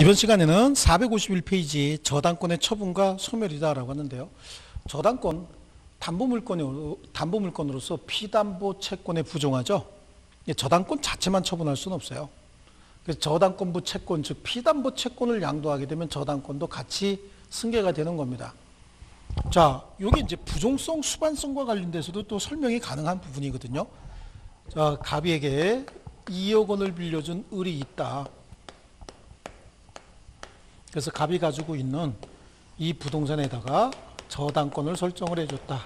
이번 시간에는 451페이지 저당권의 처분과 소멸이다라고 하는데요. 저당권 담보물건으로, 담보물건으로서 피담보 채권에 부정하죠. 예, 저당권 자체만 처분할 수는 없어요. 그래서 저당권부 채권, 즉 피담보 채권을 양도하게 되면 저당권도 같이 승계가 되는 겁니다. 자, 여기 이제 부종성, 수반성과 관련돼서도 또 설명이 가능한 부분이거든요. 자, 갑이에게 2억 원을 빌려준 을이 있다. 그래서 갑이 가지고 있는 이 부동산에다가 저당권을 설정을 해줬다.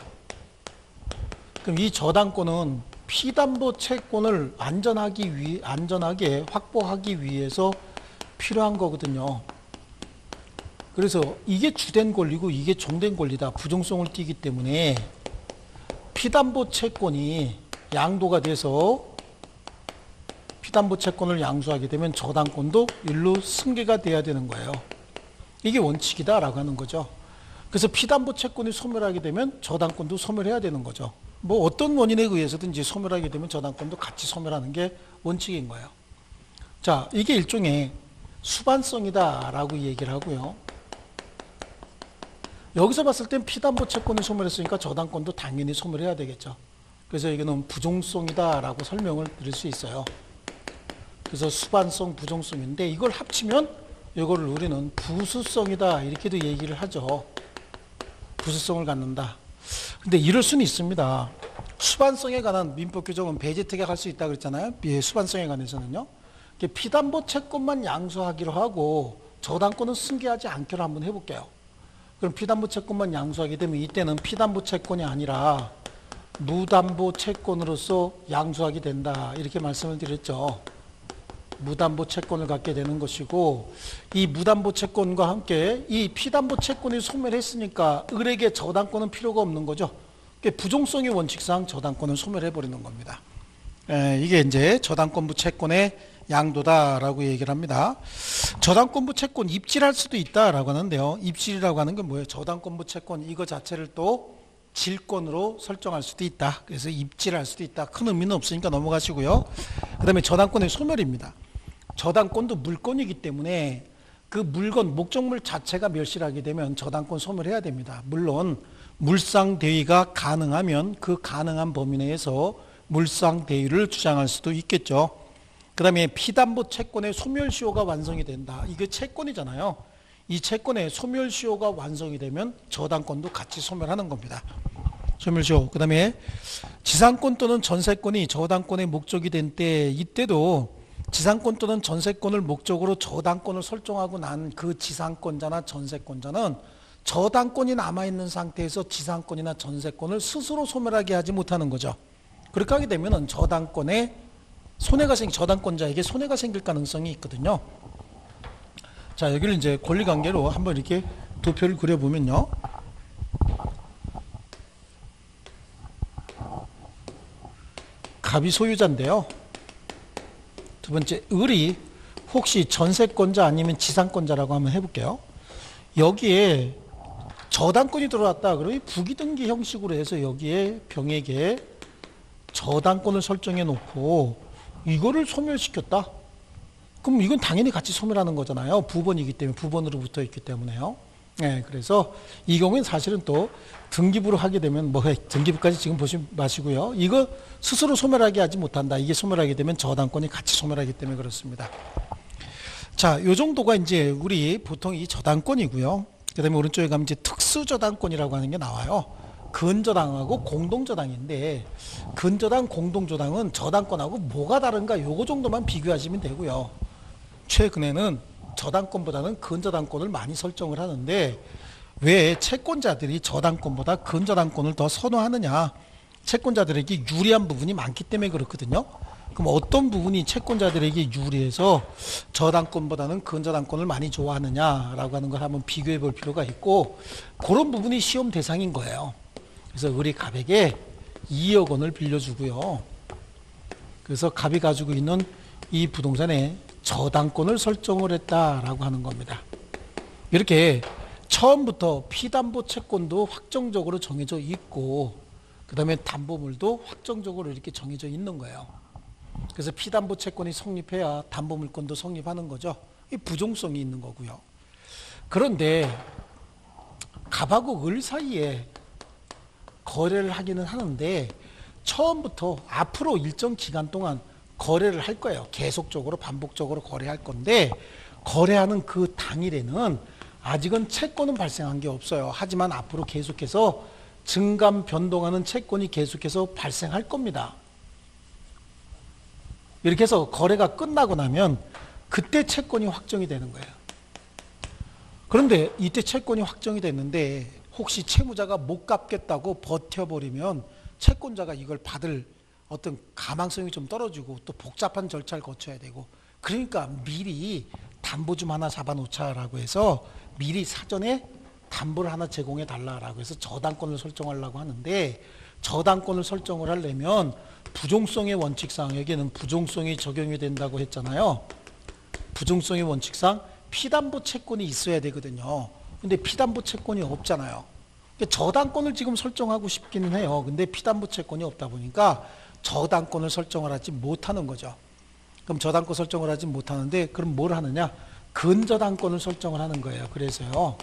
그럼 이 저당권은 피담보 채권을 안전하기 위 안전하게 확보하기 위해서 필요한 거거든요. 그래서 이게 주된 권리고 이게 종된 권리다. 부종성을 띠기 때문에 피담보 채권이 양도가 돼서 피담보 채권을 양수하게 되면 저당권도 일로 승계가 돼야 되는 거예요. 이게 원칙이다라고 하는 거죠. 그래서 피담보 채권이 소멸하게 되면 저당권도 소멸해야 되는 거죠. 뭐 어떤 원인에 의해서든지 소멸하게 되면 저당권도 같이 소멸하는 게 원칙인 거예요. 자, 이게 일종의 수반성이다라고 얘기를 하고요. 여기서 봤을 땐 피담보 채권을 소멸했으니까 저당권도 당연히 소멸해야 되겠죠. 그래서 이거는 부종성이다라고 설명을 드릴 수 있어요. 그래서 수반성, 부종성인데 이걸 합치면 이거를 우리는 부수성이다 이렇게도 얘기를 하죠. 부수성을 갖는다. 근데 이럴 수는 있습니다. 수반성에 관한 민법 규정은 배제 특약할 수 있다 그랬잖아요. 예, 수반성에 관해서는요. 피담보 채권만 양수하기로 하고 저당권은 승계하지 않기로 한번 해볼게요. 그럼 피담보 채권만 양수하게 되면 이때는 피담보 채권이 아니라 무담보 채권으로서 양수하게 된다 이렇게 말씀을 드렸죠. 무담보 채권을 갖게 되는 것이고 이 무담보 채권과 함께 이 피담보 채권이 소멸했으니까 을에게 저당권은 필요가 없는 거죠. 부종성의 원칙상 저당권을 소멸해 버리는 겁니다. 에, 이게 이제 저당권부 채권의 양도다라고 얘기를 합니다. 저당권부 채권 입질할 수도 있다라고 하는데요. 입질이라고 하는 건 뭐예요? 저당권부 채권 이거 자체를 또 질권으로 설정할 수도 있다. 그래서 입질할 수도 있다. 큰 의미는 없으니까 넘어가시고요. 그 다음에 저당권의 소멸입니다. 저당권도 물건이기 때문에 그 물건 목적물 자체가 멸실하게 되면 저당권 소멸해야 됩니다. 물론 물상 대위가 가능하면 그 가능한 범위 내에서 물상 대위를 주장할 수도 있겠죠. 그다음에 피담보 채권의 소멸시효가 완성이 된다. 이게 채권이잖아요. 이 채권의 소멸시효가 완성이 되면 저당권도 같이 소멸하는 겁니다. 소멸시효. 그다음에 지상권 또는 전세권이 저당권의 목적이 된 때 이때도 지상권 또는 전세권을 목적으로 저당권을 설정하고 난 그 지상권자나 전세권자는 저당권이 남아있는 상태에서 지상권이나 전세권을 스스로 소멸하게 하지 못하는 거죠. 그렇게 하게 되면 저당권에 손해가 생 저당권자에게 손해가 생길 가능성이 있거든요. 자, 여기를 이제 권리 관계로 한번 이렇게 도표를 그려보면요. 갑이 소유자인데요. 두 번째, 을이 혹시 전세권자 아니면 지상권자라고 한번 해볼게요. 여기에 저당권이 들어왔다. 그러면 부기등기 형식으로 해서 여기에 병에게 저당권을 설정해 놓고 이거를 소멸시켰다. 그럼 이건 당연히 같이 소멸하는 거잖아요. 부번이기 때문에 부번으로 붙어 있기 때문에요. 네, 그래서 이 경우엔 사실은 또 등기부로 하게 되면 뭐 등기부까지 지금 보시 마시고요. 이거 스스로 소멸하게 하지 못한다. 이게 소멸하게 되면 저당권이 같이 소멸하기 때문에 그렇습니다. 자, 요 정도가 이제 우리 보통 이 저당권이고요. 그다음에 오른쪽에 가면 이제 특수저당권이라고 하는 게 나와요. 근저당하고 공동저당인데 근저당 공동저당은 저당권하고 뭐가 다른가 요거 정도만 비교하시면 되고요. 최근에는 저당권보다는 근저당권을 많이 설정을 하는데 왜 채권자들이 저당권보다 근저당권을 더 선호하느냐? 채권자들에게 유리한 부분이 많기 때문에 그렇거든요. 그럼 어떤 부분이 채권자들에게 유리해서 저당권보다는 근저당권을 많이 좋아하느냐라고 하는 걸 한번 비교해 볼 필요가 있고 그런 부분이 시험 대상인 거예요. 그래서 우리 갑에게 2억 원을 빌려주고요. 그래서 갑이 가지고 있는 이 부동산에 저당권을 설정을 했다라고 하는 겁니다. 이렇게 처음부터 피담보 채권도 확정적으로 정해져 있고 그 다음에 담보물도 확정적으로 이렇게 정해져 있는 거예요. 그래서 피담보 채권이 성립해야 담보물권도 성립하는 거죠. 이 부종성이 있는 거고요. 그런데 갑하고 을 사이에 거래를 하기는 하는데 처음부터 앞으로 일정 기간 동안 거래를 할 거예요. 계속적으로 반복적으로 거래할 건데 거래하는 그 당일에는 아직은 채권은 발생한 게 없어요. 하지만 앞으로 계속해서 증감 변동하는 채권이 계속해서 발생할 겁니다. 이렇게 해서 거래가 끝나고 나면 그때 채권이 확정이 되는 거예요. 그런데 이때 채권이 확정이 됐는데 혹시 채무자가 못 갚겠다고 버텨버리면 채권자가 이걸 받을 어떤 가망성이 좀 떨어지고 또 복잡한 절차를 거쳐야 되고 그러니까 미리 담보 좀 하나 잡아놓자라고 해서 미리 사전에 담보를 하나 제공해 달라라고 해서 저당권을 설정하려고 하는데 저당권을 설정을 하려면 부종성의 원칙상 여기는 부종성이 적용이 된다고 했잖아요. 부종성의 원칙상 피담보 채권이 있어야 되거든요. 근데 피담보 채권이 없잖아요. 그러니까 저당권을 지금 설정하고 싶기는 해요. 근데 피담보 채권이 없다 보니까 저당권을 설정을 하지 못하는 거죠. 그럼 저당권 설정을 하지 못하는데 그럼 뭘 하느냐? 근저당권을 설정을 하는 거예요. 그래서요.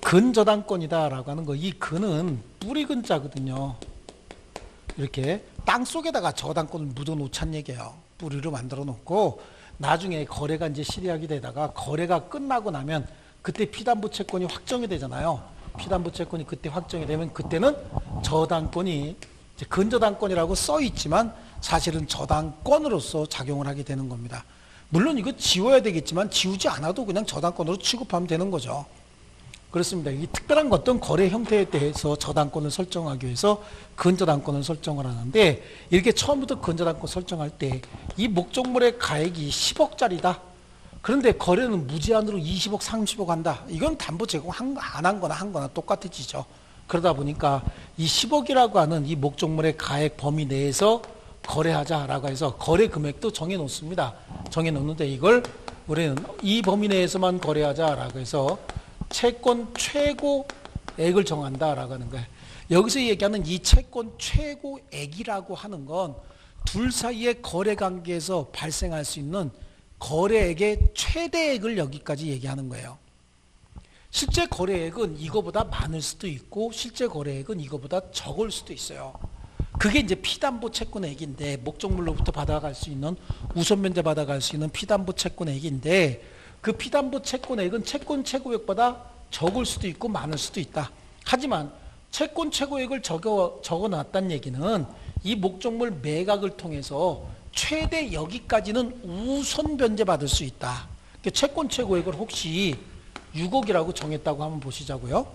근저당권이다라고 하는 거. 이 근은 뿌리 근자거든요. 이렇게 땅 속에다가 저당권을 묻어 놓자는 얘기예요. 뿌리를 만들어 놓고 나중에 거래가 이제 실리하게 되다가 거래가 끝나고 나면 그때 피담보 채권이 확정이 되잖아요. 피담보 채권이 그때 확정이 되면 그때는 저당권이 근저당권이라고 써 있지만 사실은 저당권으로서 작용을 하게 되는 겁니다. 물론 이거 지워야 되겠지만 지우지 않아도 그냥 저당권으로 취급하면 되는 거죠. 그렇습니다. 이 특별한 어떤 거래 형태에 대해서 저당권을 설정하기 위해서 근저당권을 설정을 하는데 이렇게 처음부터 근저당권 설정할 때 이 목적물의 가액이 10억짜리다. 그런데 거래는 무제한으로 20억, 30억 한다. 이건 담보 제공 안 한 거나 한 거나 똑같아지죠. 그러다 보니까 이 10억이라고 하는 이 목적물의 가액 범위 내에서 거래하자라고 해서 거래 금액도 정해 놓습니다. 정해 놓는데 이걸 우리는 이 범위 내에서만 거래하자라고 해서 채권 최고액을 정한다라고 하는 거예요. 여기서 얘기하는 이 채권 최고액이라고 하는 건 둘 사이의 거래 관계에서 발생할 수 있는 거래액의 최대액을 여기까지 얘기하는 거예요. 실제 거래액은 이거보다 많을 수도 있고 실제 거래액은 이거보다 적을 수도 있어요. 그게 이제 피담보 채권액인데 목적물로부터 받아갈 수 있는 우선 면제 받아갈 수 있는 피담보 채권액인데 그 피담보 채권액은 채권 최고액보다 적을 수도 있고 많을 수도 있다. 하지만 채권 최고액을 적어 적어놨다는 얘기는 이 목적물 매각을 통해서 최대 여기까지는 우선 변제 받을 수 있다. 그러니까 채권 최고액을 혹시 6억이라고 정했다고 한번 보시자고요.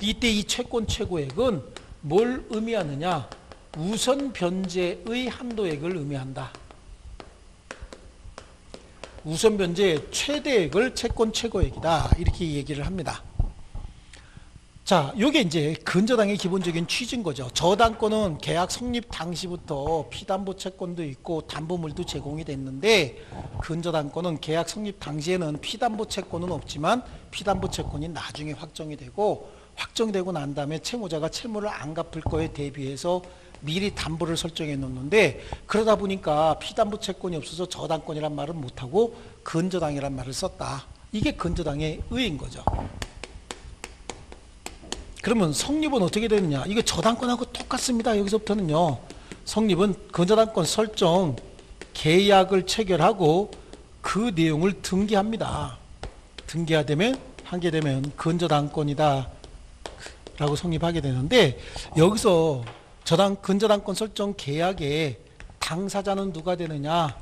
이때 이 채권 최고액은 뭘 의미하느냐? 우선 변제의 한도액을 의미한다. 우선 변제의 최대액을 채권 최고액이다. 이렇게 얘기를 합니다. 자, 요게 이제 근저당의 기본적인 취지인 거죠. 저당권은 계약 성립 당시부터 피담보 채권도 있고 담보물도 제공이 됐는데 근저당권은 계약 성립 당시에는 피담보 채권은 없지만 피담보 채권이 나중에 확정이 되고 확정되고 난 다음에 채무자가 채무를 안 갚을 거에 대비해서 미리 담보를 설정해 놓는데 그러다 보니까 피담보 채권이 없어서 저당권이란 말은 못하고 근저당이란 말을 썼다. 이게 근저당의 의인 거죠. 그러면 성립은 어떻게 되느냐? 이거 저당권하고 똑같습니다. 여기서부터는요. 성립은 근저당권 설정 계약을 체결하고 그 내용을 등기합니다. 등기하되면 하게 되면 근저당권이다 라고 성립하게 되는데 여기서 저당 근저당권 설정 계약에 당사자는 누가 되느냐?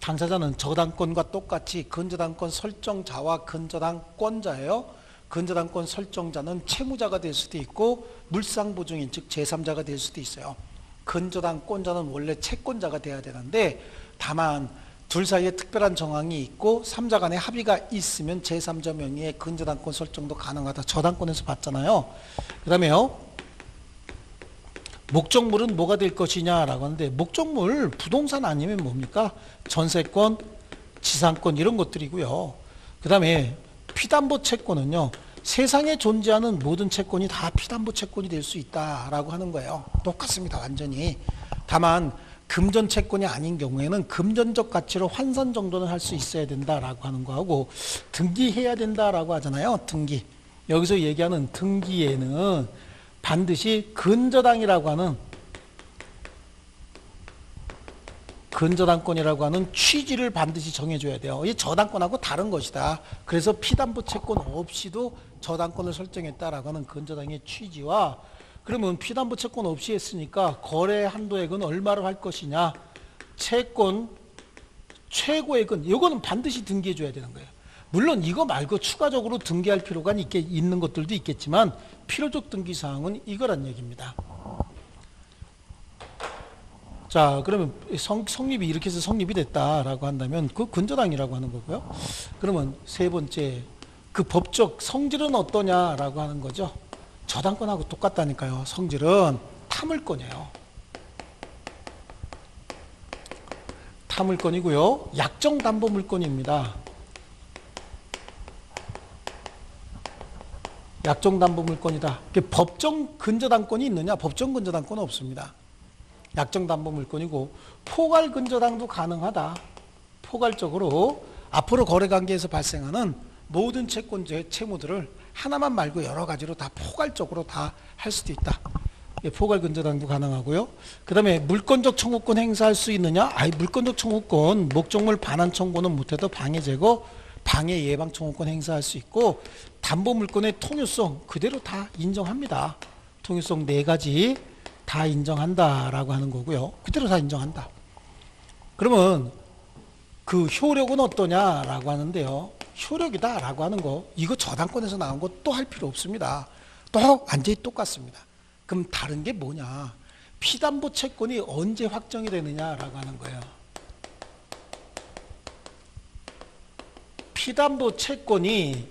당사자는 저당권과 똑같이 근저당권 설정자와 근저당권자예요. 근저당권 설정자는 채무자가 될 수도 있고 물상보증인 즉 제3자가 될 수도 있어요. 근저당권자는 원래 채권자가 돼야 되는데 다만 둘 사이에 특별한 정황이 있고 3자 간의 합의가 있으면 제3자 명의의 근저당권 설정도 가능하다. 저당권에서 봤잖아요. 그 다음에요. 목적물은 뭐가 될 것이냐라고 하는데 목적물 부동산 아니면 뭡니까? 전세권, 지상권 이런 것들이고요. 그 다음에 피담보 채권은요. 세상에 존재하는 모든 채권이 다 피담보 채권이 될 수 있다라고 하는 거예요. 똑같습니다. 완전히. 다만 금전 채권이 아닌 경우에는 금전적 가치로 환산 정도는 할 수 있어야 된다라고 하는 거하고 등기해야 된다라고 하잖아요. 등기. 여기서 얘기하는 등기에는 반드시 근저당이라고 하는 근저당권이라고 하는 취지를 반드시 정해줘야 돼요. 이 저당권하고 다른 것이다. 그래서 피담보 채권 없이도 저당권을 설정했다라고 하는 근저당의 취지와 그러면 피담보 채권 없이 했으니까 거래 한도액은 얼마로 할 것이냐? 채권 최고액은 이거는 반드시 등기해 줘야 되는 거예요. 물론 이거 말고 추가적으로 등기할 필요가 있는 것들도 있겠지만 필요적 등기 사항은 이거란 얘기입니다. 자, 그러면 성, 성립이 이렇게 해서 성립이 됐다라고 한다면 그 근저당이라고 하는 거고요. 그러면 세 번째 그 법적 성질은 어떠냐라고 하는 거죠. 저당권하고 똑같다니까요. 성질은 타물권이에요. 타물권이고요. 약정담보물권입니다. 약정담보물권이다. 법정 근저당권이 있느냐? 법정 근저당권은 없습니다. 약정담보물권이고 포괄 근저당도 가능하다. 포괄적으로 앞으로 거래관계에서 발생하는 모든 채권제 채무들을 하나만 말고 여러 가지로 다 포괄적으로 다 할 수도 있다. 예, 포괄 근저당도 가능하고요. 그 다음에 물권적 청구권 행사할 수 있느냐? 아이, 물권적 청구권, 목적물 반환 청구는 못해도 방해 제거, 방해 예방 청구권 행사할 수 있고, 담보 물권의 통유성 그대로 다 인정합니다. 통유성 네 가지 다 인정한다라고 하는 거고요. 그대로 다 인정한다. 그러면 그 효력은 어떠냐라고 하는데요. 효력이다라고 하는 거, 이거 저당권에서 나온 거 또 할 필요 없습니다. 또 완전히 똑같습니다. 그럼 다른 게 뭐냐? 피담보 채권이 언제 확정이 되느냐라고 하는 거예요. 피담보 채권이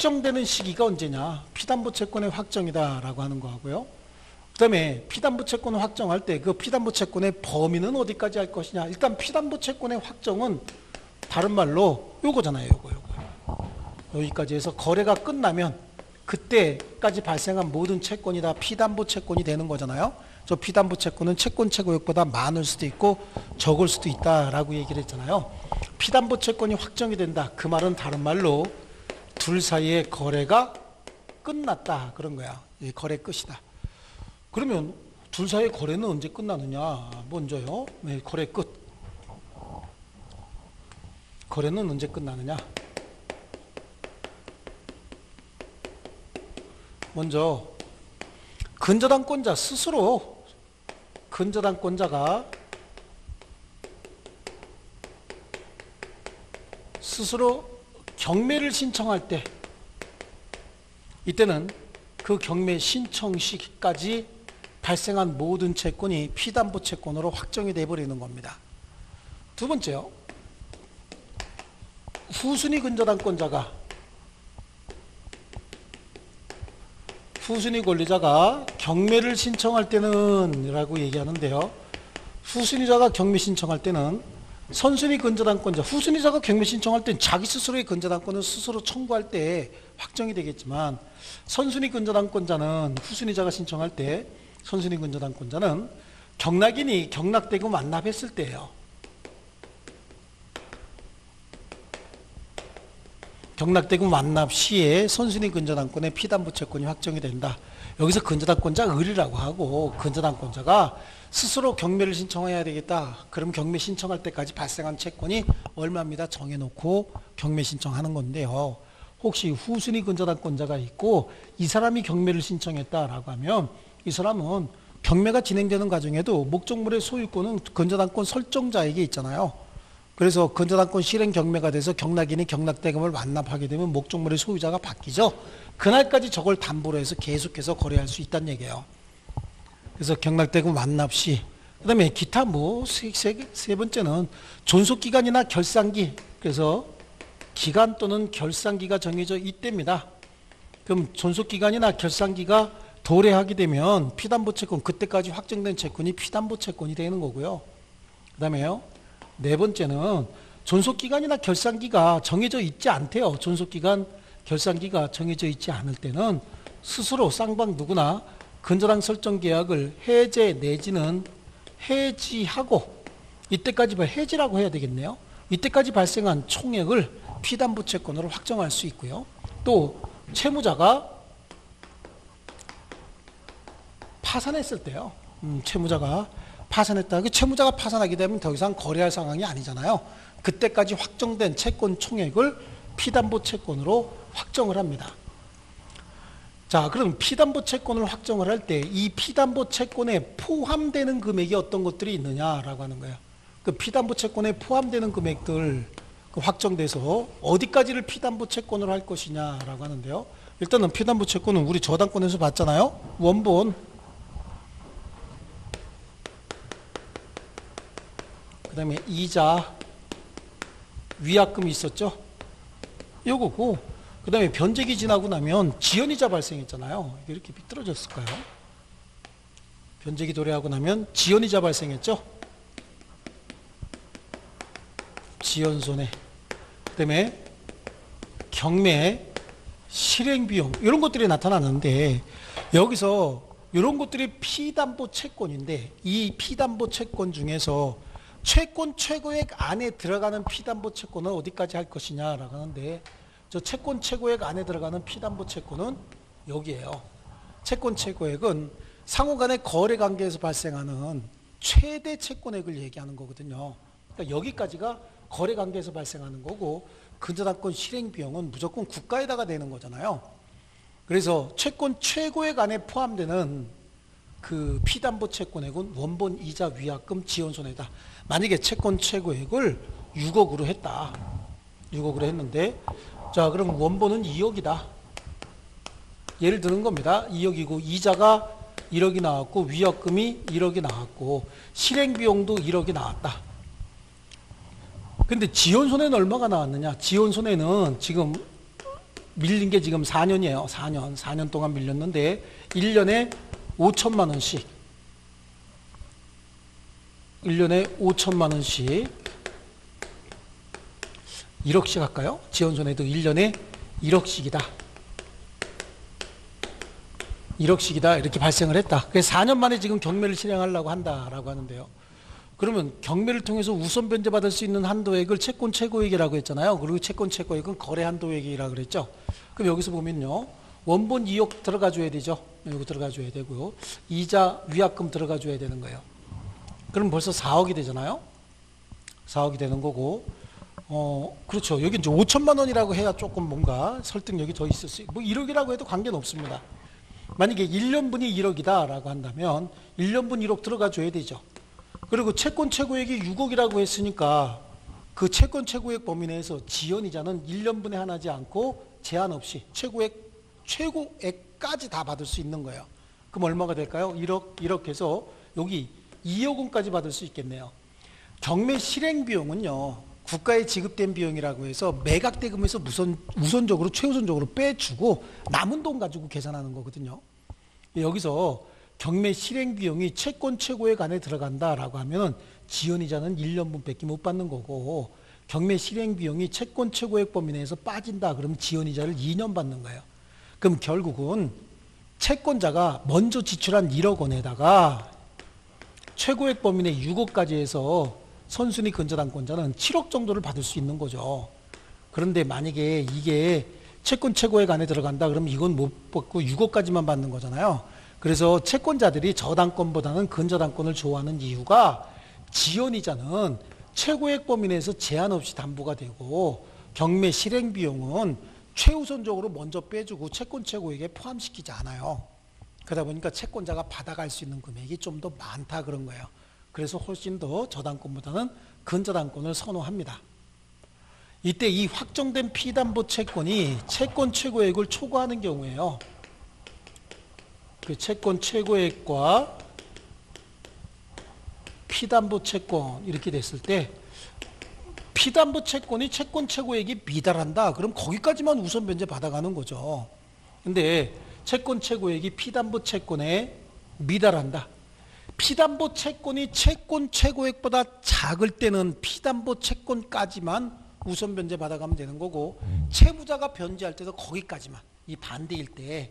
확정되는 시기가 언제냐? 피담보 채권의 확정이다라고 하는 거하고요. 그다음에 피담보 채권을 확정할 때 그 피담보 채권의 범위는 어디까지 할 것이냐? 일단 피담보 채권의 확정은 다른 말로 요거잖아요. 요거 요거. 여기까지 해서 거래가 끝나면 그때까지 발생한 모든 채권이 다 피담보 채권이 되는 거잖아요. 저 피담보 채권은 채권 최고액보다 많을 수도 있고 적을 수도 있다라고 얘기를 했잖아요. 피담보 채권이 확정이 된다. 그 말은 다른 말로 둘 사이의 거래가 끝났다 그런 거야. 이 거래 끝이다. 그러면 둘 사이의 거래는 언제 끝나느냐? 먼저요. 네, 거래 끝. 거래는 언제 끝나느냐? 먼저 근저당권자 스스로 근저당권자가 스스로 경매를 신청할 때 이때는 그 경매 신청 시기까지 발생한 모든 채권이 피담보 채권으로 확정이 돼 버리는 겁니다. 두 번째요. 후순위 근저당권자가 후순위 권리자가 경매를 신청할 때는 라고 얘기하는데요. 후순위자가 경매 신청할 때는 선순위 근저당권자, 후순위자가 경매 신청할 때는 자기 스스로의 근저당권을 스스로 청구할 때 확정이 되겠지만 선순위 근저당권자는 후순위자가 신청할 때 선순위 근저당권자는 경락인이 경락되고 완납했을 때예요. 경락대금 완납 시에 선순위 근저당권의 피담보 채권이 확정이 된다. 여기서 근저당권자 을이라고 하고 근저당권자가 스스로 경매를 신청해야 되겠다. 그럼 경매 신청할 때까지 발생한 채권이 얼마입니다. 정해놓고 경매 신청하는 건데요. 혹시 후순위 근저당권자가 있고 이 사람이 경매를 신청했다라고 하면 이 사람은 경매가 진행되는 과정에도 목적물의 소유권은 근저당권 설정자에게 있잖아요. 그래서 근저당권 실행 경매가 돼서 경락인이 경락대금을 완납하게 되면 목적물의 소유자가 바뀌죠. 그날까지 저걸 담보로 해서 계속해서 거래할 수 있다는 얘기예요. 그래서 경락대금 완납 시, 그 다음에 기타 뭐 세 세, 세 번째는 존속 기간이나 결산기. 그래서 기간 또는 결산기가 정해져 있답니다. 그럼 존속 기간이나 결산기가 도래하게 되면 피담보 채권 그때까지 확정된 채권이 피담보 채권이 되는 거고요. 그 다음에요. 네 번째는 존속기간이나 결산기가 정해져 있지 않대요. 존속기간, 결산기가 정해져 있지 않을 때는 스스로 쌍방 누구나 근저당 설정 계약을 해제 내지는 해지하고 이때까지 해지라고 해야 되겠네요. 이때까지 발생한 총액을 피담보 채권으로 확정할 수 있고요. 또 채무자가 파산했을 때요. 음, 채무자가 파산했다. 그 채무자가 파산하게 되면 더 이상 거래할 상황이 아니잖아요. 그때까지 확정된 채권 총액을 피담보 채권으로 확정을 합니다. 자, 그럼 피담보 채권을 확정을 할 때 이 피담보 채권에 포함되는 금액이 어떤 것들이 있느냐라고 하는 거예요. 그 피담보 채권에 포함되는 금액들 그 확정돼서 어디까지를 피담보 채권으로 할 것이냐라고 하는데요. 일단은 피담보 채권은 우리 저당권에서 봤잖아요. 원본 그 다음에 이자 위약금이 있었죠. 요거고 그 다음에 변제기 지나고 나면 지연이자 발생했잖아요. 이렇게 삐뚤어졌을까요? 변제기 도래하고 나면 지연이자 발생했죠. 지연 손해. 그 다음에 경매 실행 비용 이런 것들이 나타나는데 여기서 이런 것들이 피담보 채권인데 이 피담보 채권 중에서 채권 최고액 안에 들어가는 피담보 채권은 어디까지 할 것이냐라고 하는데 저 채권 최고액 안에 들어가는 피담보 채권은 여기에요. 채권 최고액은 상호 간의 거래 관계에서 발생하는 최대 채권액을 얘기하는 거거든요. 그러니까 여기까지가 거래 관계에서 발생하는 거고 근저당권 실행 비용은 무조건 국가에다가 내는 거잖아요. 그래서 채권 최고액 안에 포함되는 그 피담보 채권액은 원본 이자 위약금 지원 손해다. 만약에 채권 최고액을 6억으로 했다. 6억으로 했는데 자 그럼 원본은 2억이다. 예를 드는 겁니다. 2억이고 이자가 1억이 나왔고 위약금이 1억이 나왔고 실행 비용도 1억이 나왔다. 근데 지원 손해는 얼마가 나왔느냐? 지원 손해는 지금 밀린 게 지금 4년이에요. 4년. 4년 동안 밀렸는데 1년에 5천만 원씩 1년에 5천만 원씩 1억씩 할까요? 지원손해도 1년에 1억씩이다. 1억씩이다. 이렇게 발생을 했다. 그래서 4년 만에 지금 경매를 실행하려고 한다라고 하는데요. 그러면 경매를 통해서 우선 변제받을 수 있는 한도액을 채권 최고액이라고 했잖아요. 그리고 채권 최고액은 거래 한도액이라고 그랬죠. 그럼 여기서 보면요. 원본 2억 들어가 줘야 되죠. 여기 들어가 줘야 되고요. 이자 위약금 들어가 줘야 되는 거예요. 그럼 벌써 4억이 되잖아요. 4억이 되는 거고 어, 그렇죠. 여기 이제 5천만 원이라고 해야 조금 뭔가 설득력이 더 있을 수, 뭐 1억이라고 해도 관계는 없습니다. 만약에 1년분이 1억이다라고 한다면 1년분 1억 들어가 줘야 되죠. 그리고 채권 최고액이 6억이라고 했으니까 그 채권 최고액 범위 내에서 지연이자는 1년분에 하나지 않고 제한 없이 최고액, 최고액까지 다 받을 수 있는 거예요. 그럼 얼마가 될까요? 1억, 1억 해서 여기 2억 원까지 받을 수 있겠네요. 경매 실행 비용은요. 국가에 지급된 비용이라고 해서 매각 대금에서 우선, 우선적으로 최우선적으로 빼주고 남은 돈 가지고 계산하는 거거든요. 여기서 경매 실행 비용이 채권 최고액 안에 들어간다라고 하면 지연이자는 1년분밖에 못 받는 거고 경매 실행 비용이 채권 최고액 범위 내에서 빠진다 그러면 지연이자를 2년 받는 거예요. 그럼 결국은 채권자가 먼저 지출한 1억 원에다가 최고액 범위 내 6억까지 해서 선순위 근저당권자는 7억 정도를 받을 수 있는 거죠. 그런데 만약에 이게 채권 최고액 안에 들어간다 그러면 이건 못 받고 6억까지만 받는 거잖아요. 그래서 채권자들이 저당권보다는 근저당권을 좋아하는 이유가 지연이자는 최고액 범위 내에서 제한 없이 담보가 되고 경매 실행 비용은 최우선적으로 먼저 빼주고 채권 최고액에 포함시키지 않아요. 그러다 보니까 채권자가 받아갈 수 있는 금액이 좀 더 많다 그런 거예요. 그래서 훨씬 더 저당권보다는 근저당권을 선호합니다. 이때 이 확정된 피담보 채권이 채권 최고액을 초과하는 경우에요. 그 채권 최고액과 피담보 채권 이렇게 됐을 때 피담보 채권이 채권 최고액이 미달한다. 그럼 거기까지만 우선 변제 받아가는 거죠. 근데 채권 최고액이 피담보 채권에 미달한다. 피담보 채권이 채권 최고액보다 작을 때는 피담보 채권까지만 우선 변제 받아가면 되는 거고 채무자가 변제할 때도 거기까지만 이 반대일 때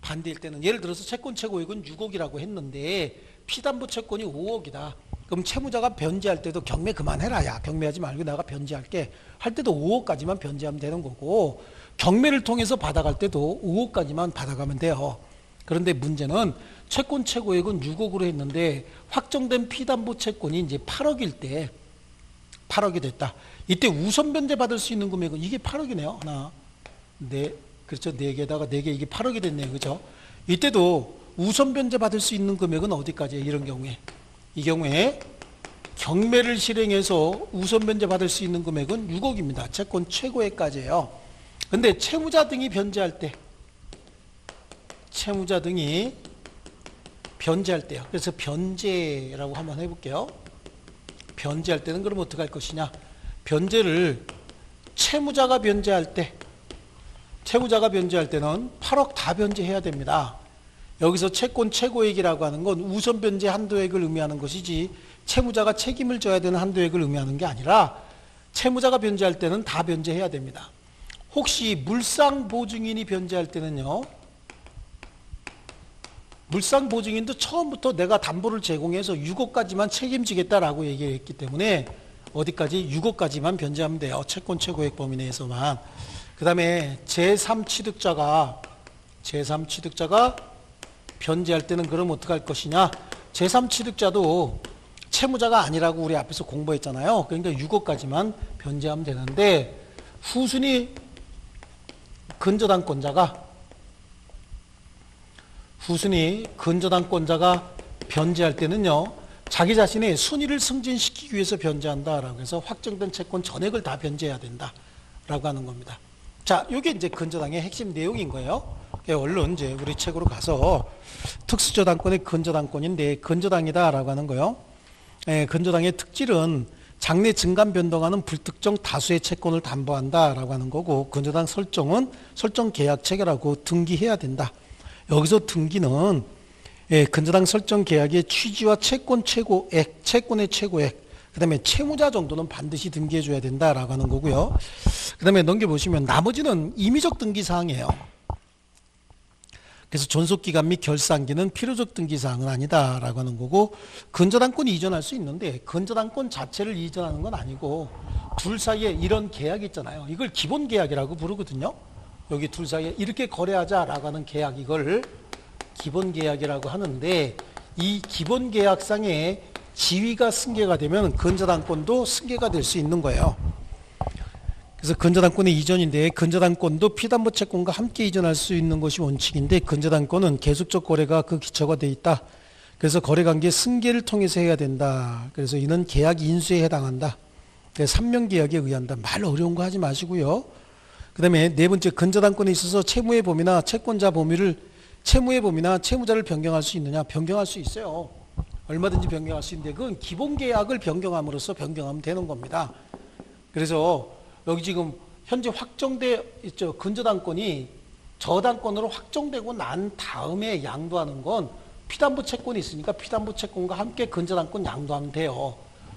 반대일 때는 예를 들어서 채권 최고액은 6억이라고 했는데 피담보 채권이 5억이다. 그럼 채무자가 변제할 때도 경매 그만해라. 야, 경매하지 말고 내가 변제할게. 할 때도 5억까지만 변제하면 되는 거고 경매를 통해서 받아갈 때도 5억까지만 받아가면 돼요. 그런데 문제는 채권 최고액은 6억으로 했는데 확정된 피담보 채권이 이제 8억일 때 8억이 됐다. 이때 우선 변제 받을 수 있는 금액은 이게 8억이네요. 하나, 네, 그렇죠. 네 개다가 네 개 이게 8억이 됐네요. 그죠? 이때도 우선 변제 받을 수 있는 금액은 어디까지예요? 이런 경우에. 이 경우에 경매를 실행해서 우선 변제 받을 수 있는 금액은 6억입니다. 채권 최고액까지예요. 근데 채무자 등이 변제할 때 채무자 등이 변제할 때요. 그래서 변제라고 한번 해볼게요. 변제할 때는 그럼 어떻게 할 것이냐? 변제를 채무자가 변제할 때, 채무자가 변제할 때는 8억 다 변제해야 됩니다. 여기서 채권 최고액이라고 하는 건 우선 변제 한도액을 의미하는 것이지 채무자가 책임을 져야 되는 한도액을 의미하는 게 아니라 채무자가 변제할 때는 다 변제해야 됩니다. 혹시 물상 보증인이 변제할 때는요. 물상 보증인도 처음부터 내가 담보를 제공해서 6억까지만 책임지겠다라고 얘기했기 때문에 어디까지 6억까지만 변제하면 돼요. 채권 최고액 범위 내에서만. 그 다음에 제3취득자가 제3취득자가 변제할 때는 그럼 어떻게 할 것이냐? 제3취득자도 채무자가 아니라고 우리 앞에서 공부했잖아요. 그러니까 6억까지만 변제하면 되는데 후순위 근저당권자가 후순위 근저당권자가 변제할 때는요. 자기 자신의 순위를 승진시키기 위해서 변제한다라고 해서 확정된 채권 전액을 다 변제해야 된다라고 하는 겁니다. 자, 이게 이제 근저당의 핵심 내용인 거예요. 예, 얼른 이제 우리 책으로 가서 특수저당권의 근저당권인데 근저당이다라고 하는 거요. 예, 근저당의 특질은 장래 증감 변동하는 불특정 다수의 채권을 담보한다라고 하는 거고 근저당 설정은 설정 계약 체결하고 등기해야 된다. 여기서 등기는 예, 근저당 설정 계약의 취지와 채권 최고액, 채권의 최고액, 그 다음에 채무자 정도는 반드시 등기해 줘야 된다라고 하는 거고요. 그 다음에 넘겨보시면 나머지는 임의적 등기 사항이에요. 그래서 존속기간 및 결산기는 필요적 등기 사항은 아니다라고 하는 거고 근저당권이 이전할 수 있는데 근저당권 자체를 이전하는 건 아니고 둘 사이에 이런 계약이 있잖아요. 이걸 기본 계약이라고 부르거든요. 여기 둘 사이에 이렇게 거래하자라고 하는 계약 이걸 기본 계약이라고 하는데 이 기본 계약상에 지위가 승계가 되면 근저당권도 승계가 될 수 있는 거예요. 그래서 근저당권의 이전인데 근저당권도 피담보 채권과 함께 이전할 수 있는 것이 원칙인데 근저당권은 계속적 거래가 그 기초가 돼 있다. 그래서 거래관계 승계를 통해서 해야 된다. 그래서 이는 계약 인수에 해당한다. 삼명 계약에 의한다. 말 어려운 거 하지 마시고요. 그 다음에 네 번째 근저당권에 있어서 채무의 범위나 채권자 범위를 채무의 범위나 채무자를 변경할 수 있느냐? 변경할 수 있어요. 얼마든지 변경할 수 있는데 그건 기본 계약을 변경함으로써 변경하면 되는 겁니다. 그래서 여기 지금 현재 확정돼 있죠. 근저당권이 저당권으로 확정되고 난 다음에 양도하는 건 피담보 채권이 있으니까 피담보 채권과 함께 근저당권 양도하면 돼요.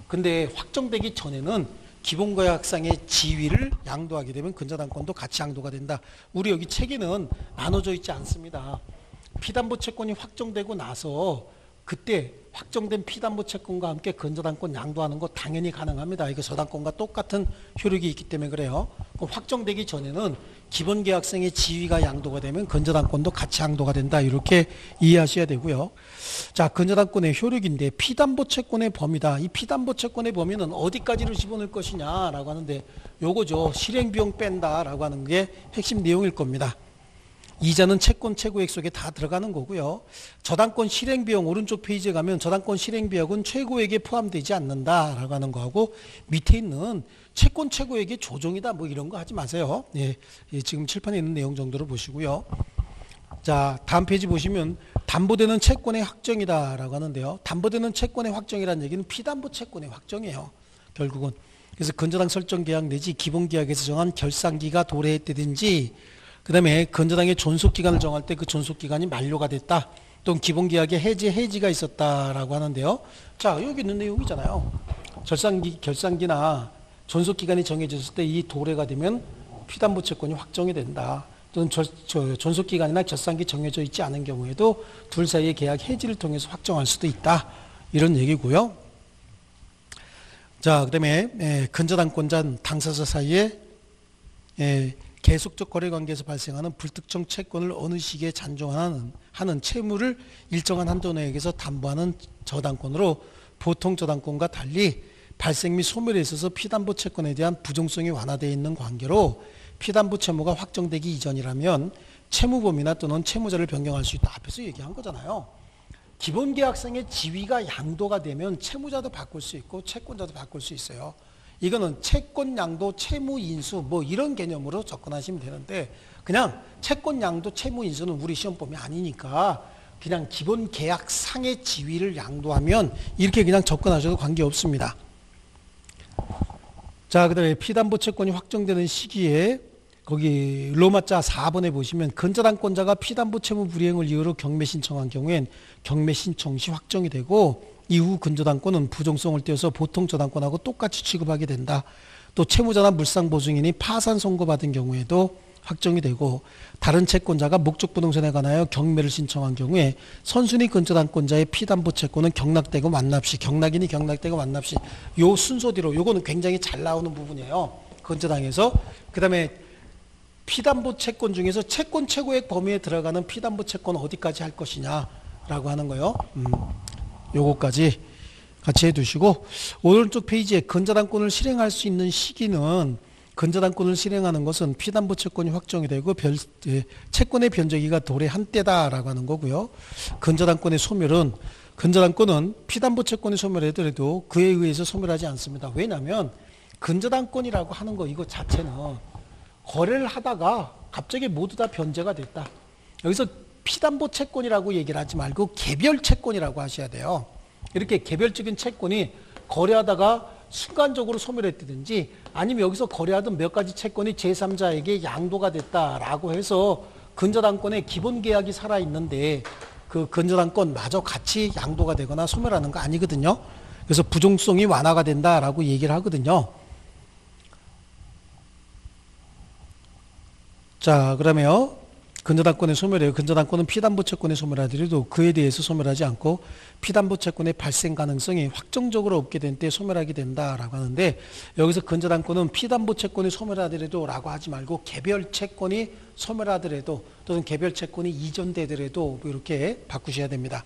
근데 확정되기 전에는 기본계약상의 지위를 양도하게 되면 근저당권도 같이 양도가 된다. 우리 여기 책에는 나눠져 있지 않습니다. 피담보 채권이 확정되고 나서 그때 확정된 피담보 채권과 함께 근저당권 양도하는 거 당연히 가능합니다. 이거 저당권과 똑같은 효력이 있기 때문에 그래요. 확정되기 전에는 기본 계약성의 지위가 양도가 되면 근저당권도 같이 양도가 된다. 이렇게 이해하셔야 되고요. 자, 근저당권의 효력인데 피담보 채권의 범위다. 이 피담보 채권의 범위는 어디까지를 집어넣을 것이냐라고 하는데 요거죠. 실행 비용 뺀다라고 하는 게 핵심 내용일 겁니다. 이자는 채권 최고액 속에 다 들어가는 거고요. 저당권 실행비용 오른쪽 페이지에 가면 저당권 실행비용은 최고액에 포함되지 않는다라고 하는 거하고 밑에 있는 채권 최고액의 조정이다 뭐 이런 거 하지 마세요. 예, 예, 지금 칠판에 있는 내용 정도로 보시고요. 자 다음 페이지 보시면 담보되는 채권의 확정이다라고 하는데요. 담보되는 채권의 확정이라는 얘기는 피담보 채권의 확정이에요. 결국은 그래서 근저당 설정 계약 내지 기본 계약에서 정한 결산기가 도래했다든지 그 다음에 근저당의 존속기간을 정할 때 그 존속기간이 만료가 됐다. 또는 기본계약에 해지, 해지가 있었다라고 하는데요. 자, 여기 있는 내용이잖아요. 결산기, 결산기나 존속기간이 정해졌을 때 이 도래가 되면 피담보 채권이 확정이 된다. 또는 저, 저 존속기간이나 결산기 정해져 있지 않은 경우에도 둘 사이의 계약 해지를 통해서 확정할 수도 있다. 이런 얘기고요. 자, 그 다음에 에, 근저당권자 당사자 사이에 에, 계속적 거래 관계에서 발생하는 불특정 채권을 어느 시기에 잔존하는 하는 채무를 일정한 한도 내에서 담보하는 저당권으로 보통 저당권과 달리 발생 및 소멸에 있어서 피담보 채권에 대한 부정성이 완화되어 있는 관계로 피담보 채무가 확정되기 이전이라면 채무범위나 또는 채무자를 변경할 수 있다. 앞에서 얘기한 거잖아요. 기본 계약상의 지위가 양도가 되면 채무자도 바꿀 수 있고 채권자도 바꿀 수 있어요. 이거는 채권 양도, 채무 인수 뭐 이런 개념으로 접근하시면 되는데 그냥 채권 양도, 채무 인수는 우리 시험범위 아니니까 그냥 기본 계약 상의 지위를 양도하면 이렇게 그냥 접근하셔도 관계 없습니다. 자, 그 다음에 피담보 채권이 확정되는 시기에 거기 로마자 4번에 보시면 근저당권자가 피담보 채무 불이행을 이유로 경매 신청한 경우엔 경매 신청 시 확정이 되고 이후 근저당권은 부정성을 띄어서 보통 저당권하고 똑같이 취급하게 된다. 또 채무자나 물상보증인이 파산 선고받은 경우에도 확정이 되고 다른 채권자가 목적 부동산에 관하여 경매를 신청한 경우에 선순위 근저당권자의 피담보 채권은 경락되고 완납시 경락이니 경락되고 완납시 요 순서대로 요거는 굉장히 잘 나오는 부분이에요. 근저당에서 그다음에 피담보 채권 중에서 채권 최고액 범위에 들어가는 피담보 채권 어디까지 할 것이냐라고 하는 거요. 음, 요거까지 같이 해두시고 오른쪽 페이지에 근저당권을 실행할 수 있는 시기는 근저당권을 실행하는 것은 피담보 채권이 확정이 되고 별, 예, 채권의 변제기가 도래 한때다라고 하는 거고요. 근저당권의 소멸은 근저당권은 피담보 채권이 소멸하더라도 그에 의해서 소멸하지 않습니다. 왜냐하면 근저당권이라고 하는 거 이거 자체는 거래를 하다가 갑자기 모두 다 변제가 됐다. 여기서 피담보 채권이라고 얘기를 하지 말고 개별 채권이라고 하셔야 돼요. 이렇게 개별적인 채권이 거래하다가 순간적으로 소멸했다든지 아니면 여기서 거래하던 몇 가지 채권이 제3자에게 양도가 됐다라고 해서 근저당권의 기본 계약이 살아있는데 그 근저당권 마저 같이 양도가 되거나 소멸하는 거 아니거든요. 그래서 부종성이 완화가 된다라고 얘기를 하거든요. 자, 그러면 근저당권의 소멸이에요. 근저당권은 피담보 채권의 소멸하더라도 그에 대해서 소멸하지 않고 피담보 채권의 발생 가능성이 확정적으로 없게 된 때 소멸하게 된다라고 하는데 여기서 근저당권은 피담보 채권이 소멸하더라도 라고 하지 말고 개별 채권이 소멸하더라도 또는 개별 채권이 이전되더라도 뭐 이렇게 바꾸셔야 됩니다.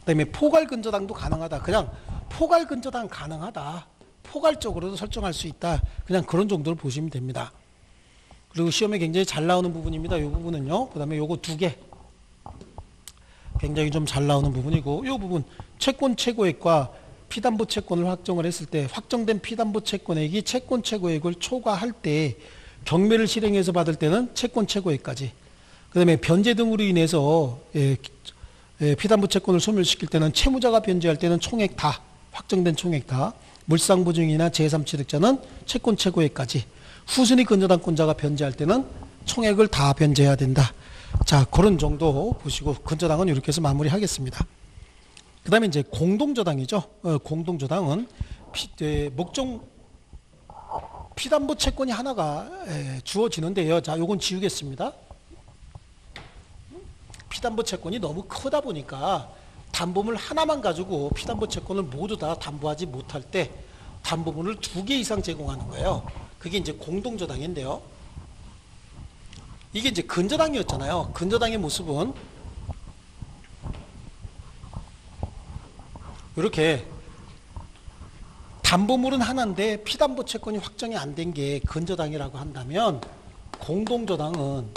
그 다음에 포괄 근저당도 가능하다. 그냥 포괄 근저당 가능하다. 포괄적으로도 설정할 수 있다. 그냥 그런 정도로 보시면 됩니다. 그리고 시험에 굉장히 잘 나오는 부분입니다. 이 부분은요. 그 다음에 요거 두 개. 굉장히 좀 잘 나오는 부분이고, 이 부분, 채권 최고액과 피담보 채권을 확정을 했을 때, 확정된 피담보 채권액이 채권 최고액을 초과할 때, 경매를 실행해서 받을 때는 채권 최고액까지, 그 다음에 변제 등으로 인해서, 예, 예, 피담보 채권을 소멸시킬 때는 채무자가 변제할 때는 총액 다, 확정된 총액 다, 물상보증이나 제3취득자는 채권 최고액까지, 후순위 근저당권자가 변제할 때는 총액을 다 변제해야 된다. 자, 그런 정도 보시고 근저당은 이렇게 해서 마무리하겠습니다. 그 다음에 이제 공동저당이죠. 어, 공동저당은 목적 피담보 채권이 하나가 에, 주어지는데요. 자, 요건 지우겠습니다. 피담보 채권이 너무 크다 보니까 담보물 하나만 가지고 피담보 채권을 모두 다 담보하지 못할 때 담보물을 두 개 이상 제공하는 거예요. 그게 이제 공동저당인데요. 이게 이제 근저당이었잖아요. 근저당의 모습은 이렇게 담보물은 하나인데 피담보 채권이 확정이 안 된 게 근저당이라고 한다면 공동저당은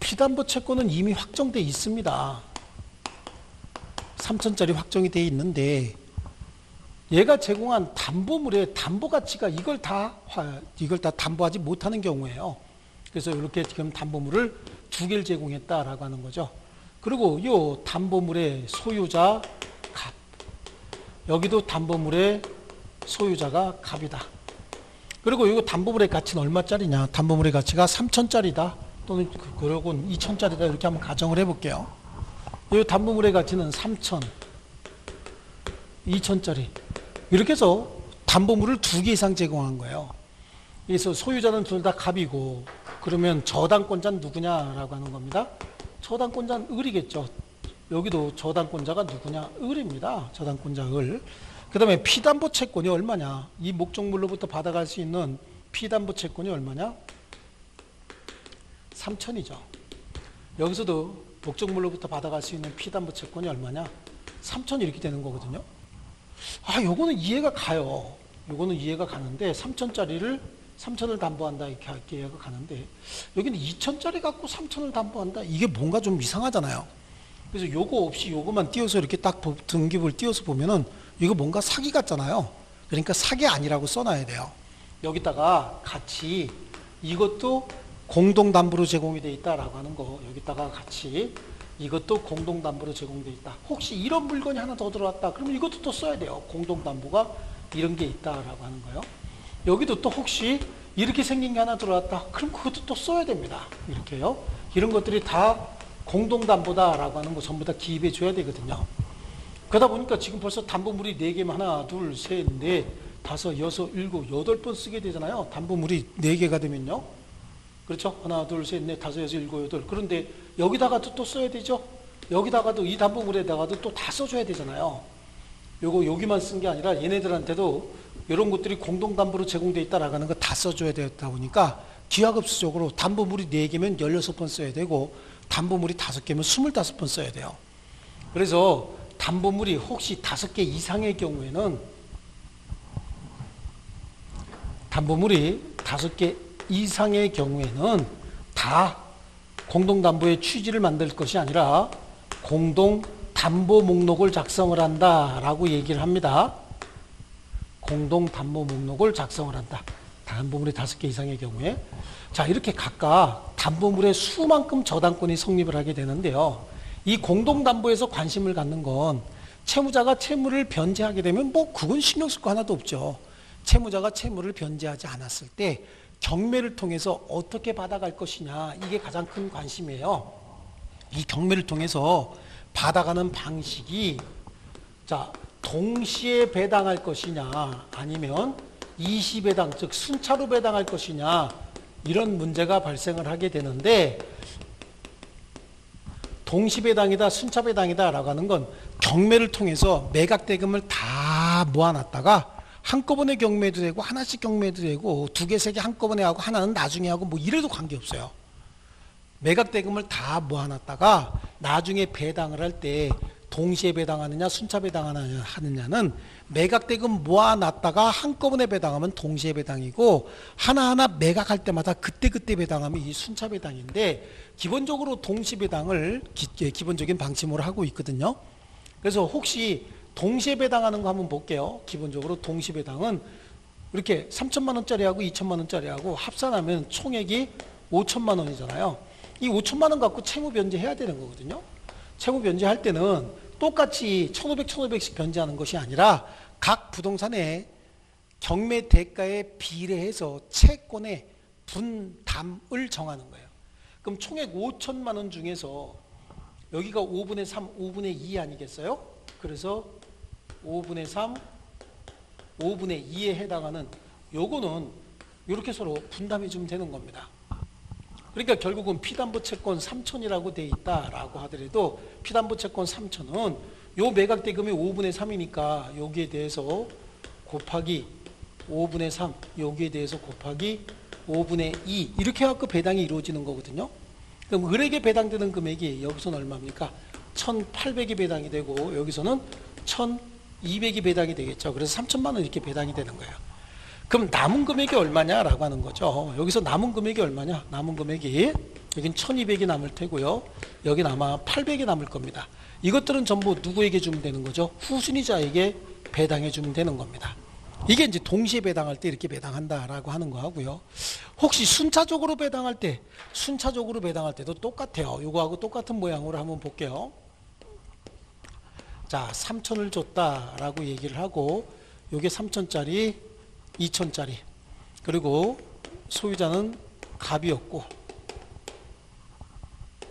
피담보 채권은 이미 확정돼 있습니다. 3천짜리 확정이 돼 있는데 얘가 제공한 담보물의 담보 가치가 이걸 다 이걸 다 담보하지 못하는 경우에요. 그래서 이렇게 지금 담보물을 두 개를 제공했다라고 하는 거죠. 그리고 이 담보물의 소유자 갑 여기도 담보물의 소유자가 갑이다. 그리고 이거 담보물의 가치는 얼마짜리냐? 담보물의 가치가 3천짜리다 또는 그러고 2천짜리다 이렇게 한번 가정을 해볼게요. 이 담보물의 가치는 3천, 2천짜리 이렇게 해서 담보물을 두 개 이상 제공한 거예요. 그래서 소유자는 둘 다 갑이고 그러면 저당권자는 누구냐라고 하는 겁니다. 저당권자는 을이겠죠. 여기도 저당권자가 누구냐? 을입니다. 저당권자 을. 그 다음에 피담보 채권이 얼마냐? 이 목적물로부터 받아갈 수 있는 피담보 채권이 얼마냐? 3천이죠. 여기서도 목적물로부터 받아갈 수 있는 피담보 채권이 얼마냐? 3천 이렇게 되는 거거든요. 아, 요거는 이해가 가요. 요거는 이해가 가는데 3천짜리를 3천을 담보한다 이렇게 할게 이해가 가는데 여기는 2천짜리 갖고 3천을 담보한다 이게 뭔가 좀 이상하잖아요. 그래서 요거 없이 요거만 띄워서 이렇게 딱 보- 등급을 띄워서 보면은 이거 뭔가 사기 같잖아요. 그러니까 사기 아니라고 써놔야 돼요. 여기다가 같이 이것도 공동담보로 제공이 돼 있다라고 하는 거 여기다가 같이 이것도 공동담보로 제공돼 있다. 혹시 이런 물건이 하나 더 들어왔다. 그러면 이것도 또 써야 돼요. 공동담보가 이런 게 있다라고 하는 거요. 여기도 또 혹시 이렇게 생긴 게 하나 들어왔다. 그럼 그것도 또 써야 됩니다. 이렇게요. 이런 것들이 다 공동담보다라고 하는 거 전부 다 기입해 줘야 되거든요. 그러다 보니까 지금 벌써 담보물이 네개면 하나, 둘, 셋, 넷, 다섯, 여섯, 일곱, 여덟 번 쓰게 되잖아요. 담보물이 네개가 되면요. 그렇죠? 하나, 둘, 셋, 넷, 다섯, 여섯, 일곱, 여덟. 그런데 여기다가도 또 써야 되죠? 여기다가도 이 담보물에다가도 또 다 써줘야 되잖아요. 요거 여기만 쓴 게 아니라 얘네들한테도 이런 것들이 공동담보로 제공돼 있다라고 하는 거 다 써줘야 되다 보니까 기하급수적으로 담보물이 네개면 16번 써야 되고 담보물이 다섯 개면 25번 써야 돼요. 그래서 담보물이 혹시 다섯 개 이상의 경우에는 담보물이 다섯 개 이상의 경우에는 다 공동담보의 취지를 만들 것이 아니라 공동담보 목록을 작성을 한다라고 얘기를 합니다. 공동담보 목록을 작성을 한다. 담보물이 다섯 개 이상의 경우에 자 이렇게 각각 담보물의 수만큼 저당권이 성립을 하게 되는데요. 이 공동담보에서 관심을 갖는 건 채무자가 채무를 변제하게 되면 뭐 그건 신경 쓸 거 하나도 없죠. 채무자가 채무를 변제하지 않았을 때 경매를 통해서 어떻게 받아갈 것이냐 이게 가장 큰 관심이에요. 이 경매를 통해서 받아가는 방식이 자 동시에 배당할 것이냐 아니면 이시배당 즉 순차로 배당할 것이냐 이런 문제가 발생을 하게 되는데 동시배당이다 순차배당이다 라고 하는 건 경매를 통해서 매각 대금을 다 모아놨다가 한꺼번에 경매도 되고 하나씩 경매도 되고 두 개 세 개 한꺼번에 하고 하나는 나중에 하고 뭐 이래도 관계없어요. 매각 대금을 다 모아놨다가 나중에 배당을 할 때 동시에 배당하느냐 순차 배당하느냐는 매각 대금 모아놨다가 한꺼번에 배당하면 동시에 배당이고 하나하나 매각할 때마다 그때그때 배당하면 이 순차 배당인데 기본적으로 동시 배당을 기, 예, 기본적인 방침으로 하고 있거든요. 그래서 혹시 동시에 배당하는 거 한번 볼게요. 기본적으로 동시 배당은 이렇게 3천만 원짜리하고 2천만 원짜리하고 합산하면 총액이 5천만 원이잖아요. 이 5천만 원 갖고 채무 변제해야 되는 거거든요. 채무 변제할 때는 똑같이 1,500, 1,500씩 변제하는 것이 아니라 각 부동산의 경매 대가에 비례해서 채권의 분담을 정하는 거예요. 그럼 총액 5천만 원 중에서 여기가 5분의 3, 5분의 2 아니겠어요? 그래서 5분의 3, 5분의 2에 해당하는 요거는 이렇게 서로 분담해 주면 되는 겁니다. 그러니까 결국은 피담보 채권 3천이라고 돼 있다라고 하더라도 피담보 채권 3천은 요 매각 대금이 5분의 3이니까 여기에 대해서 곱하기 5분의 3 여기에 대해서 곱하기 5분의 2 이렇게 해갖고 배당이 이루어지는 거거든요. 그럼 을에게 배당되는 금액이 여기서는 얼마입니까? 1,800이 배당이 되고 여기서는 1,200이 배당이 되겠죠. 그래서 3천만 원 이렇게 배당이 되는 거예요. 그럼 남은 금액이 얼마냐라고 하는 거죠. 여기서 남은 금액이 얼마냐? 남은 금액이 여긴 1200이 남을 테고요. 여긴 아마 800이 남을 겁니다. 이것들은 전부 누구에게 주면 되는 거죠? 후순위자에게 배당해 주면 되는 겁니다. 이게 이제 동시에 배당할 때 이렇게 배당한다라고 하는 거 하고요. 혹시 순차적으로 배당할 때, 순차적으로 배당할 때도 똑같아요. 이거하고 똑같은 모양으로 한번 볼게요. 자, 3천을 줬다라고 얘기를 하고, 요게 3천짜리, 2천짜리. 그리고 소유자는 갑이었고,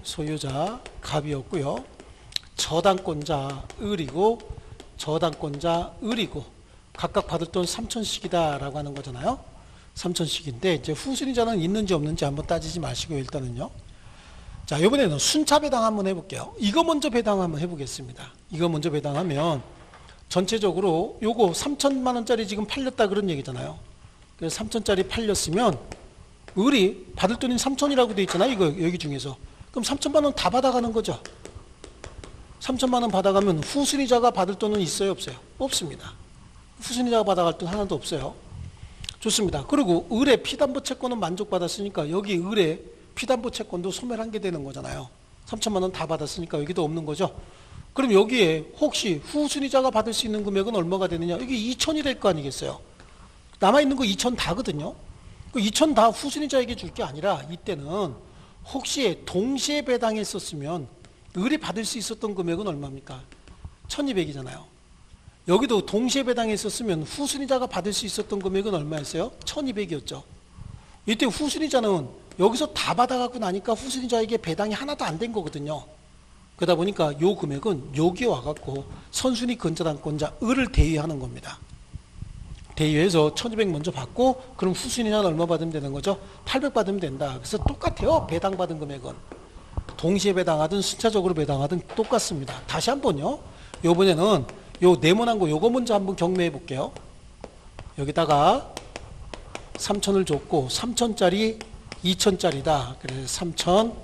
소유자 갑이었고요. 저당권자 을이고, 저당권자 을이고, 각각 받을 돈 3천씩이다라고 하는 거잖아요. 3천씩인데 이제 후순위자는 있는지 없는지 한번 따지지 마시고 일단은요. 자, 이번에는 순차 배당 한번 해볼게요. 이거 먼저 배당 한번 해보겠습니다. 이거 먼저 배당하면 전체적으로 요거 3천만 원짜리 지금 팔렸다 그런 얘기잖아요. 그래서 3천짜리 팔렸으면 을이 받을 돈이 3천이라고 돼 있잖아요. 이거 여기 중에서. 그럼 3천만 원 다 받아가는 거죠. 3천만 원 받아가면 후순위자가 받을 돈은 있어요, 없어요? 없습니다. 후순위자가 받아갈 돈 하나도 없어요. 좋습니다. 그리고 을의 피담보 채권은 만족받았으니까 여기 을의 피담보 채권도 소멸한 게 되는 거잖아요. 3천만 원 다 받았으니까 여기도 없는 거죠. 그럼 여기에 혹시 후순위자가 받을 수 있는 금액은 얼마가 되느냐? 여기 2천이 될 거 아니겠어요? 남아있는 거 2천 다거든요. 그 2천 다 후순위자에게 줄 게 아니라 이때는 혹시 동시에 배당했었으면 을이 받을 수 있었던 금액은 얼마입니까? 1200이잖아요. 여기도 동시에 배당했었으면 후순위자가 받을 수 있었던 금액은 얼마였어요? 1200이었죠. 이때 후순위자는 여기서 다 받아갖고 나니까 후순위자에게 배당이 하나도 안 된 거거든요. 그러다 보니까 요 금액은 여기 와갖고 선순위 근저당권자 을을 대위하는 겁니다. 대위해서 1200 먼저 받고 그럼 후순위자는 얼마 받으면 되는 거죠? 800 받으면 된다. 그래서 똑같아요. 배당받은 금액은. 동시에 배당하든 순차적으로 배당하든 똑같습니다. 다시 한번요. 요번에는 요 네모난 거 요거 먼저 한번 경매해 볼게요. 여기다가 3천을 줬고 3천짜리 2천짜리다. 그래서 3천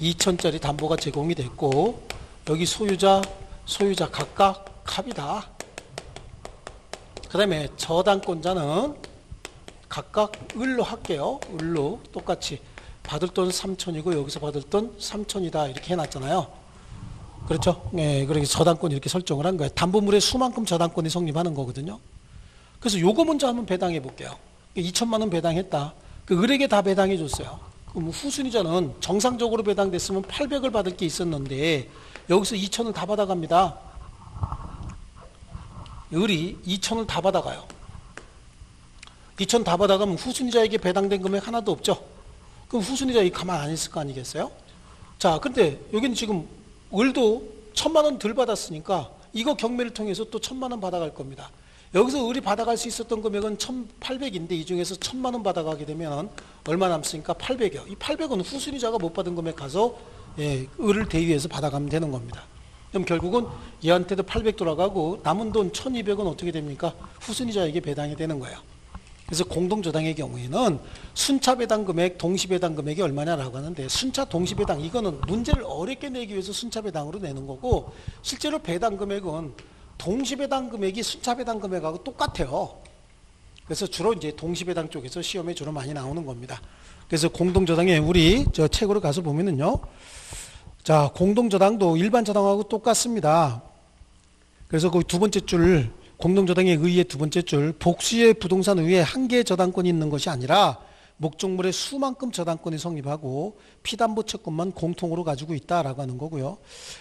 2천짜리 담보가 제공이 됐고 여기 소유자 소유자 각각 갑이다. 그 다음에 저당권자는 각각 을로 할게요. 을로 똑같이 받을 돈 3천이고 여기서 받을 돈 3천이다 이렇게 해놨잖아요. 그렇죠? 예, 그렇게 저당권 이렇게 설정을 한 거예요. 담보물의 수만큼 저당권이 성립하는 거거든요. 그래서 요거 먼저 한번 배당해 볼게요. 2천만 원 배당했다. 그 을에게 다 배당해 줬어요. 그럼 후순위자는 정상적으로 배당됐으면 800을 받을 게 있었는데 여기서 2천을 다 받아갑니다. 을이 2천을 다 받아가요. 2천 다 받아가면 후순위자에게 배당된 금액 하나도 없죠. 그럼 후순위자 이 가만 안 있을 거 아니겠어요? 자, 근데 여기는 지금 을도 천만 원 덜 받았으니까 이거 경매를 통해서 또 천만 원 받아갈 겁니다. 여기서 을이 받아갈 수 있었던 금액은 1,800인데 이 중에서 천만 원 받아가게 되면 얼마 남습니까? 800이요. 이 800은 후순위자가 못 받은 금액 가서 예, 을을 대위해서 받아가면 되는 겁니다. 그럼 결국은 얘한테도 800 돌아가고 남은 돈 1200은 어떻게 됩니까? 후순위자에게 배당이 되는 거예요. 그래서 공동저당의 경우에는 순차 배당 금액, 동시 배당 금액이 얼마냐라고 하는데 순차 동시 배당 이거는 문제를 어렵게 내기 위해서 순차 배당으로 내는 거고 실제로 배당 금액은 동시 배당 금액이 순차 배당 금액하고 똑같아요. 그래서 주로 이제 동시 배당 쪽에서 시험에 주로 많이 나오는 겁니다. 그래서 공동저당에 우리 저 책으로 가서 보면은요. 자, 공동저당도 일반 저당하고 똑같습니다. 그래서 그 두 번째 줄 공동저당의 의의 두 번째 줄 복수의 부동산 위에 한 개의 저당권이 있는 것이 아니라 목적물의 수만큼 저당권이 성립하고 피담보 채권만 공통으로 가지고 있다라고 하는 거고요.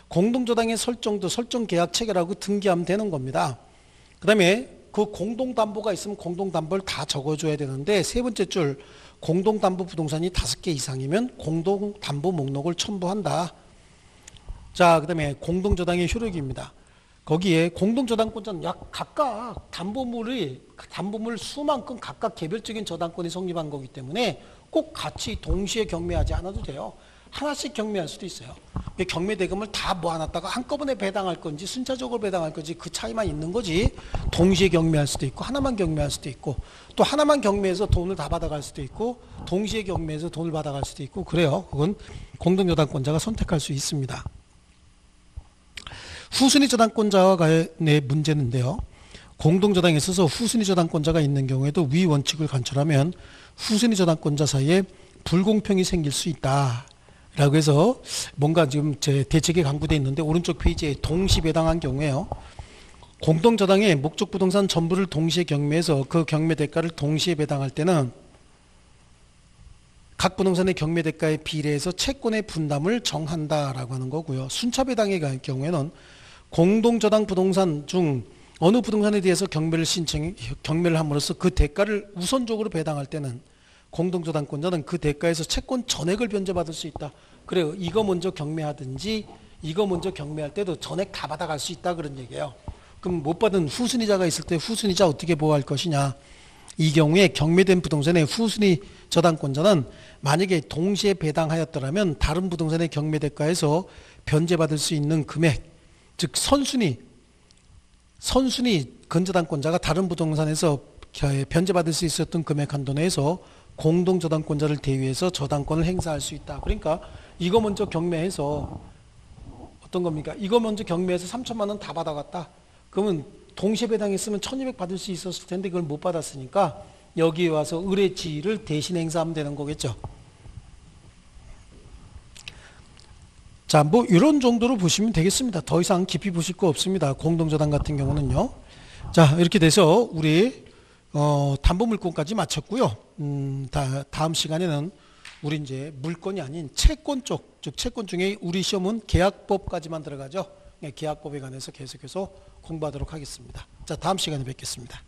공동저당의 설정도 설정 계약 체결하고 등기하면 되는 겁니다. 그 다음에 그 공동담보가 있으면 공동담보를 다 적어줘야 되는데 세 번째 줄 공동담보 부동산이 다섯 개 이상이면 공동담보 목록을 첨부한다. 자, 그 다음에 공동저당의 효력입니다. 거기에 공동저당권자는 약 각각 담보물이 담보물 수만큼 각각 개별적인 저당권이 성립한 거기 때문에 꼭 같이 동시에 경매하지 않아도 돼요. 하나씩 경매할 수도 있어요. 경매 대금을 다 모아놨다가 한꺼번에 배당할 건지 순차적으로 배당할 건지 그 차이만 있는 거지. 동시에 경매할 수도 있고 하나만 경매할 수도 있고 또 하나만 경매해서 돈을 다 받아갈 수도 있고 동시에 경매해서 돈을 받아갈 수도 있고 그래요. 그건 공동저당권자가 선택할 수 있습니다. 후순위 저당권자와 간의 문제는데요. 공동저당에 있어서 후순위 저당권자가 있는 경우에도 위 원칙을 관철하면 후순위 저당권자 사이에 불공평이 생길 수 있다. 라고 해서 뭔가 지금 제 대책에 강구되어 있는데 오른쪽 페이지에 동시 배당한 경우에요. 공동저당의 목적 부동산 전부를 동시에 경매해서 그 경매 대가를 동시에 배당할 때는 각 부동산의 경매 대가에 비례해서 채권의 분담을 정한다라고 하는 거고요. 순차 배당의 경우에는 공동저당 부동산 중 어느 부동산에 대해서 경매를 신청 경매를 함으로써 그 대가를 우선적으로 배당할 때는 공동저당권자는 그 대가에서 채권 전액을 변제받을 수 있다. 그래요. 이거 먼저 경매하든지 이거 먼저 경매할 때도 전액 다 받아갈 수 있다 그런 얘기예요. 그럼 못 받은 후순위자가 있을 때 후순위자 어떻게 보호할 것이냐? 이 경우에 경매된 부동산의 후순위 저당권자는 만약에 동시에 배당하였더라면 다른 부동산의 경매 대가에서 변제받을 수 있는 금액, 즉 선순위 선순위 근저당권자가 다른 부동산에서 겨- 변제받을 수 있었던 금액 한도 내에서 공동 저당권자를 대위해서 저당권을 행사할 수 있다. 그러니까 이거 먼저 경매해서 어떤 겁니까? 이거 먼저 경매해서 3천만 원 다 받아갔다. 그러면 동시에 배당했으면 1,200 받을 수 있었을 텐데 그걸 못 받았으니까 여기에 와서 의뢰지를 대신 행사하면 되는 거겠죠. 자, 뭐 이런 정도로 보시면 되겠습니다. 더 이상 깊이 보실 거 없습니다. 공동저당 같은 경우는요. 자, 이렇게 돼서 우리 어, 담보물권까지 마쳤고요. 음, 다, 다음 시간에는 우리 이제 물건이 아닌 채권 쪽, 즉 채권 중에 우리 시험은 계약법까지만 들어가죠. 네, 계약법에 관해서 계속해서 공부하도록 하겠습니다. 자, 다음 시간에 뵙겠습니다.